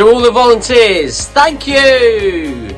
To all the volunteers, thank you!